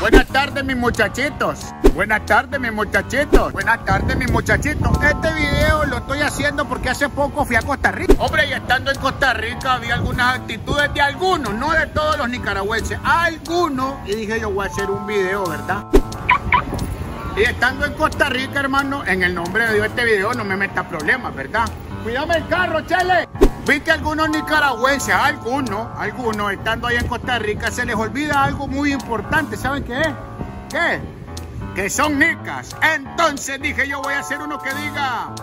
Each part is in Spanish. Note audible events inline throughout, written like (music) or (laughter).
Buenas tardes, mis muchachitos. Buenas tardes, mis muchachitos. Buenas tardes, mis muchachitos. Este video lo estoy haciendo porque hace poco fui a Costa Rica. Hombre, y estando en Costa Rica había algunas actitudes de algunos, no de todos los nicaragüenses, algunos. Y dije, yo voy a hacer un video, ¿verdad? Y estando en Costa Rica, hermano, en el nombre de Dios, este video no me meta problemas, ¿verdad? Cuídame el carro, chele. Vi que algunos nicaragüenses, algunos, algunos, estando ahí en Costa Rica, se les olvida algo muy importante. ¿Saben qué es? ¿Qué? Que son nicas. Entonces dije, yo voy a hacer uno que diga,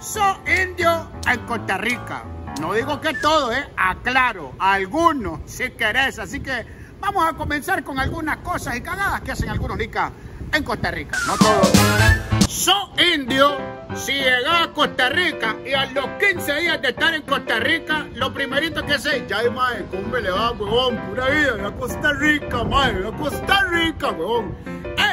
soy indio en Costa Rica. No digo que todo, ¿eh? Aclaro, algunos, si querés. Así que vamos a comenzar con algunas cosas y cagadas que hacen algunos nicas en Costa Rica. No todos. Soy indio si llegaba a Costa Rica y a los 15 días de estar en Costa Rica, lo primerito que sé, ya, mae, ¿cómo me le va, huevón? Pura vida, a Costa Rica, mae, a Costa Rica, huevón.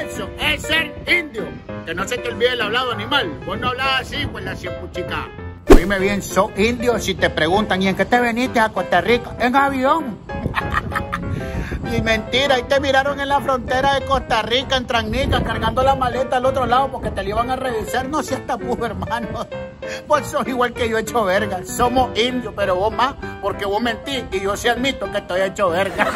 Eso es ser indio. Que no se te olvide el hablado animal. Vos no hablabas así, pues la chica. Oíme bien, soy indio si te preguntan, ¿y en qué te veniste a Costa Rica? En avión. (laughs) Y mentira, y te miraron en la frontera de Costa Rica, en Trannica, cargando la maleta al otro lado porque te la iban a revisar. No seas tapú, hermano. (laughs) Vos sos igual que yo hecho verga. Somos indios, pero vos más, porque vos mentís y yo sí admito que estoy hecho verga.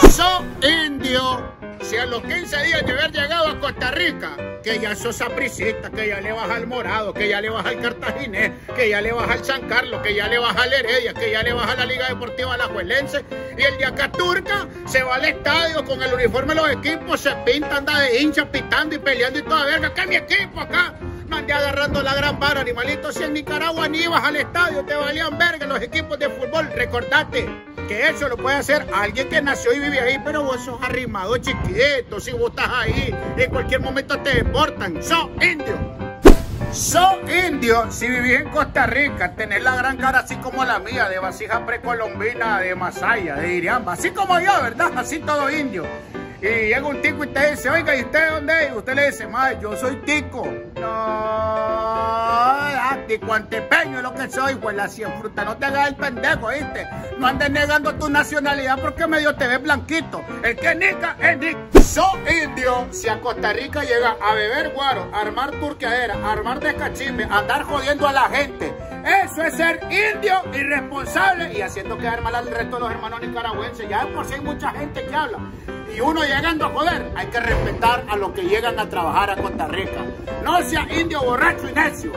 (laughs) Soy indio si a los 15 días de haber llegado Costa Rica, que ya sos apricista, que ya le vas al Morado, que ya le vas al Cartaginés, que ya le vas al San Carlos, que ya le vas al Heredia, que ya le vas a la Liga Deportiva Alajuelense, y el de acá turca se va al estadio con el uniforme de los equipos, se pinta, anda de hincha, pitando y peleando y toda verga, que mi equipo acá no ande agarrando la gran vara, animalito. Si en Nicaragua ni ibas al estadio, te valían verga los equipos de fútbol. Recordate que eso lo puede hacer alguien que nació y vive ahí, pero vos sos arrimado chiquito. Si vos estás ahí, en cualquier momento te deportan. Sos indio. Sos indio si vivís en Costa Rica, tenés la gran cara así como la mía, de vasija precolombina, de Masaya, de Iriamba, así como yo, ¿verdad? Así todo indio. Y llega un tico y te dice, oiga, ¿y usted dónde es? Y usted le dice, madre, yo soy tico. No, tico antepeño es lo que soy, pues la cien fruta. No te hagas el pendejo, ¿viste? No andes negando tu nacionalidad porque medio te ves blanquito. El que nica es nica. Soy indio. Si a Costa Rica llega a beber guaro, armar turqueadera, armar descachimbe, a andar jodiendo a la gente. Eso es ser indio, irresponsable y haciendo quedar mal al resto de los hermanos nicaragüenses. Ya por si hay mucha gente que habla y uno llegando a joder, hay que respetar a los que llegan a trabajar a Costa Rica. No sea indio borracho y necio.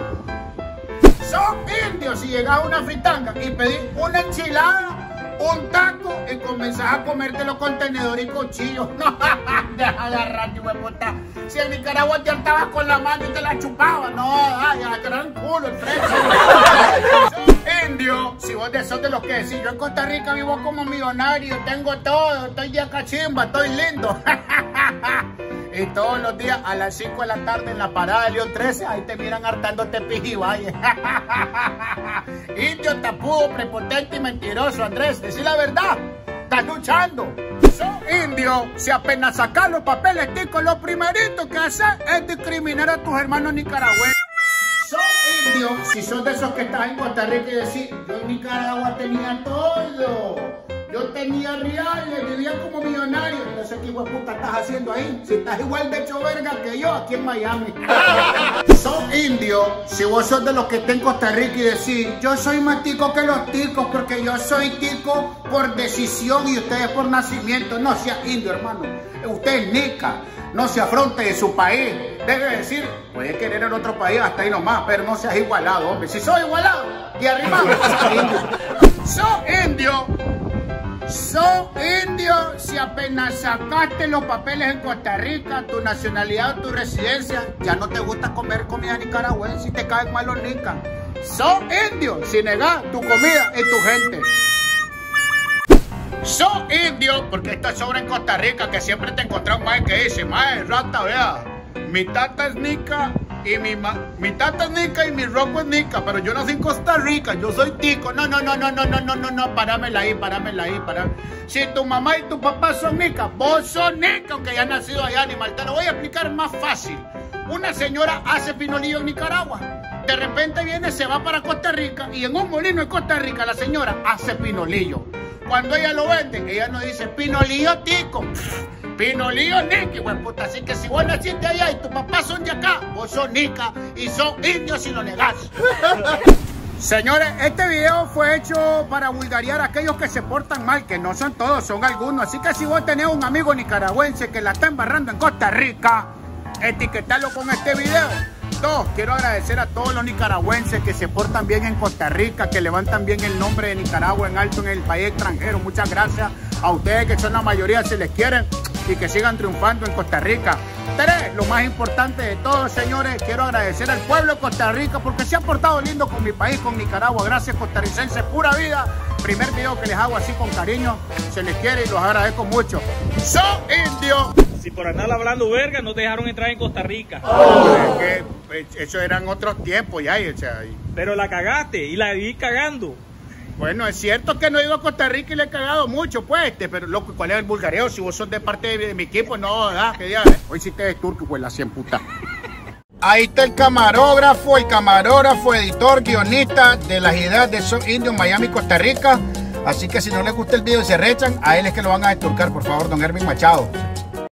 Son indios si llegas a una fritanga y pedís una enchilada, un taco y comenzás a comerte los contenedores y cuchillos. (laughs) No, deja de agarrar, puta. Si en Nicaragua te estabas con la mano y te la chupaba. No, ay, a gran culo el fresco indio, si vos de sos de los que decís, yo en Costa Rica vivo como millonario, tengo todo, estoy ya cachimba, estoy lindo. (laughs) y todos los días a las 5 de la tarde en la parada de León 13, ahí te miran hartándote pijivalle. (laughs) indio tapudo, prepotente y mentiroso, Andrés, decí la verdad, estás luchando. Soy indio, si apenas sacas los papeles ticos, lo primerito que haces es discriminar a tus hermanos nicaragüenses. Si son de esos que están en Costa Rica y decir, yo en Nicaragua tenía todo, tenía reales, vivía como millonario. Entonces, ¿qué puta estás haciendo ahí? Si estás igual de hecho verga que yo aquí en Miami. (laughs) Son indio, si vos sos de los que están en Costa Rica y decís, yo soy más tico que los ticos porque yo soy tico por decisión y ustedes por nacimiento. No sea indio, hermano. Usted es nica no se afronte de su país. Debe decir, puede querer en otro país hasta ahí nomás, pero no seas igualado, hombre. Si soy igualado y arriba, soy indio. (laughs) Soy indio. Soy indio si apenas sacaste los papeles en Costa Rica, tu nacionalidad o tu residencia, ya no te gusta comer comida nicaragüense y te caen mal los nicas. Soy indio si negas tu comida y tu gente. Soy indio, porque esto es sobre en Costa Rica, que siempre te encontrás un mae que dice, mae, rata, vea, mi tata es nica y mi, mi tata es nica y mi roco es nica, pero yo nací en Costa Rica, yo soy tico. No, no, no, no, no, no, no, no, no, parámela ahí, parámela ahí, parámela. Si tu mamá y tu papá son nica, vos sos nica, aunque hayas nacido allá, animal. Te lo voy a explicar más fácil. Una señora hace pinolillo en Nicaragua De repente viene, se va para Costa Rica y en un molino en Costa Rica la señora hace pinolillo. Cuando ella lo vende, ella no dice pinolillo tico, pinolillo niki, güey puta. Así que si vos naciste allá y tu papá son de acá, vos sos nica y son indios si lo negás. Señores, este video fue hecho para vulgarear a aquellos que se portan mal, que no son todos, son algunos. Así que si vos tenés un amigo nicaragüense que la está embarrando en Costa Rica, etiquetalo con este video. Dos, quiero agradecer a todos los nicaragüenses que se portan bien en Costa Rica, que levantan bien el nombre de Nicaragua en alto en el país extranjero. Muchas gracias a ustedes que son la mayoría, si les quieren y que sigan triunfando en Costa Rica. Tres, lo más importante de todo, señores, quiero agradecer al pueblo de Costa Rica porque se ha portado lindo con mi país, con Nicaragua. Gracias, costarricenses, pura vida. Primer video que les hago así con cariño. Se les quiere y los agradezco mucho. ¡So indio! Si por andar hablando verga no te dejaron entrar en Costa Rica. Es que eso eran otros tiempos ya. y, o sea, y- Pero la cagaste y la vi cagando. Bueno, es cierto que no he ido a Costa Rica y le he cagado mucho, pues, este, pero loco, ¿cuál es el vulgareo? Si vos sos de parte de, mi equipo, no, ¿verdad? Que ya, hoy sí te ves turco, pues la cien puta. (laughs) Ahí está el camarógrafo, el camarógrafo, editor, guionista de las ideas de Son Indios Miami, Costa Rica. Así que si no les gusta el video y se rechan, a él es que lo van a desturcar, por favor, don Erwin Machado.